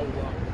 Oh, wow.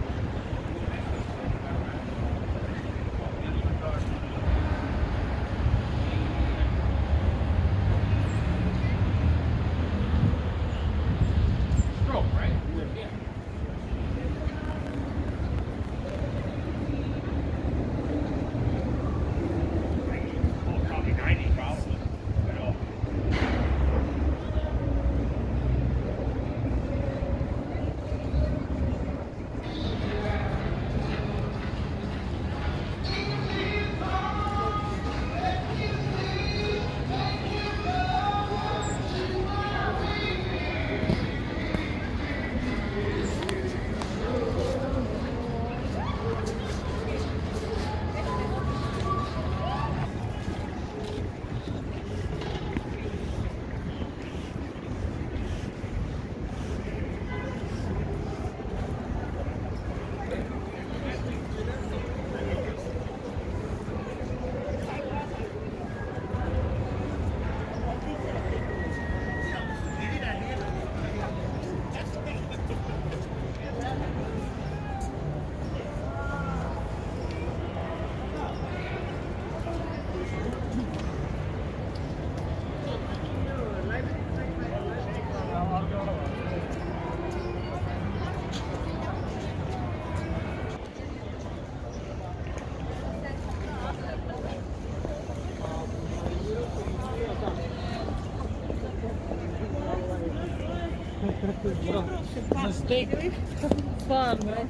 Mistake. Fun, right?